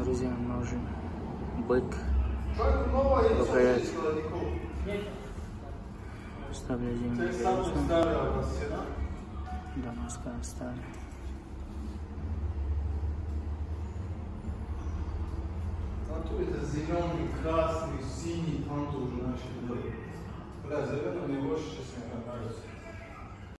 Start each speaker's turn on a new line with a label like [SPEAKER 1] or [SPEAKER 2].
[SPEAKER 1] Друзья, мы уже бык,
[SPEAKER 2] рукоять.
[SPEAKER 1] Ставлю землю. Дамаска оставлю.
[SPEAKER 2] Это зеленый, красный, синий, там тоже наши. Бля, зеленый у больше сейчас